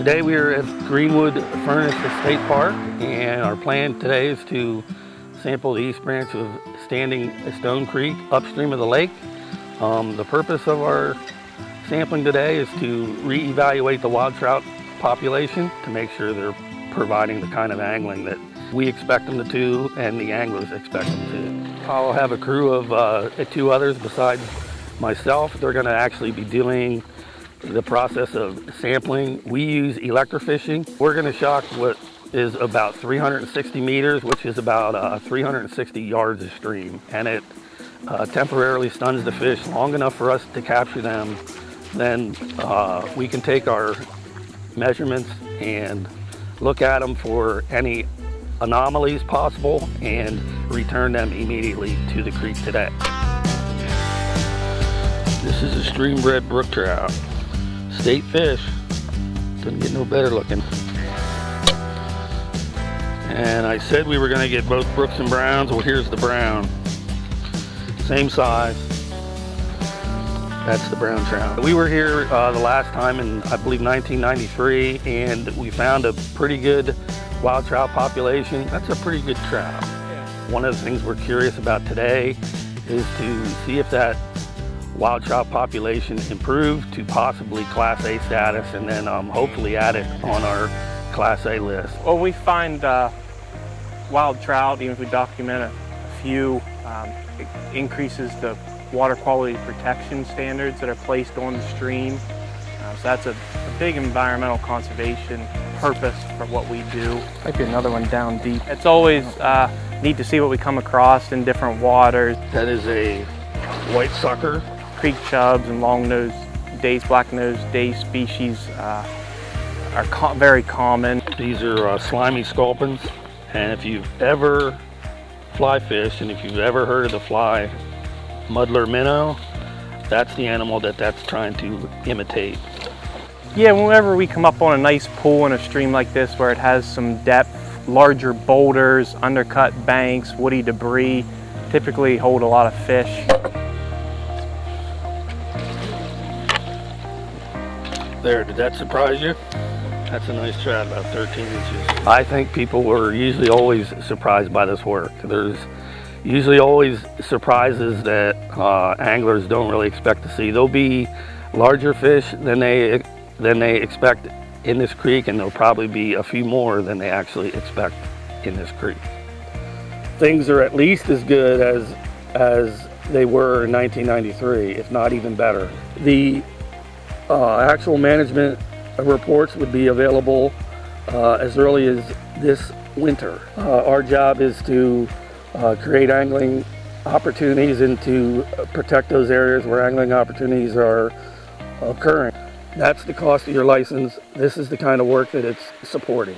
Today we are at Greenwood Furnace State Park and our plan today is to sample the east branch of Standing Stone Creek upstream of the lake. Um, the purpose of our sampling today is to reevaluate the wild trout population to make sure they're providing the kind of angling that we expect them to do and the anglers expect them to. I'll have a crew of uh, two others besides myself. They're going to actually be doing the process of sampling. We use electrofishing. We're going to shock what is about 360 meters, which is about uh, 360 yards of stream. And it uh, temporarily stuns the fish long enough for us to capture them. Then uh, we can take our measurements and look at them for any anomalies possible and return them immediately to the creek today. This is a stream bred brook trout. State fish. Doesn't get no better looking. And I said we were going to get both Brooks and Browns. Well, here's the brown. Same size. That's the brown trout. We were here uh, the last time in, I believe, 1993, and we found a pretty good wild trout population. That's a pretty good trout. One of the things we're curious about today is to see if that wild trout population improved to possibly Class A status and then um, hopefully add it on our Class A list. Well, we find uh, wild trout, even if we document a, few, um, increases the water quality protection standards that are placed on the stream. Uh, so that's a, a, big environmental conservation purpose for what we do. Might be another one down deep. It's always uh, neat to see what we come across in different waters. That is a white sucker. Creek chubs and long-nosed dace, black-nosed dace species uh, are co very common. These are uh, slimy sculpins. And if you've ever fly fish and if you've ever heard of the fly muddler minnow, that's the animal that that's trying to imitate. Yeah, whenever we come up on a nice pool in a stream like this where it has some depth, larger boulders, undercut banks, woody debris, typically hold a lot of fish. There, did that surprise you? That's a nice trout, about 13 inches. I think people were usually always surprised by this work. There's usually always surprises that uh, anglers don't really expect to see. There'll be larger fish than they than they expect in this creek, and there'll probably be a few more than they actually expect in this creek. Things are at least as good as as they were in 1993, if not even better. The uh, actual management reports would be available uh, as early as this winter. Uh, our job is to uh, create angling opportunities and to protect those areas where angling opportunities are occurring. That's the cost of your license. This is the kind of work that it's supporting.